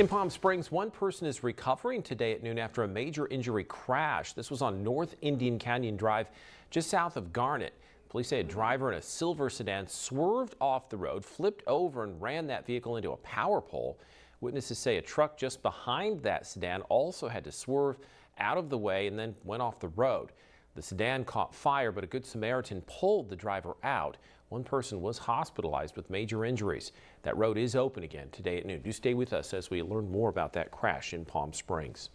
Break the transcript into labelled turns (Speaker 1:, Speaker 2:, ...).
Speaker 1: In Palm Springs, one person is recovering today at noon after a major injury crash. This was on North Indian Canyon Drive, just south of Garnet. Police say a driver in a silver sedan swerved off the road, flipped over, and ran that vehicle into a power pole. Witnesses say a truck just behind that sedan also had to swerve out of the way and then went off the road. The sedan caught fire, but a Good Samaritan pulled the driver out. One person was hospitalized with major injuries. That road is open again today at noon. Do stay with us as we learn more about that crash in Palm Springs.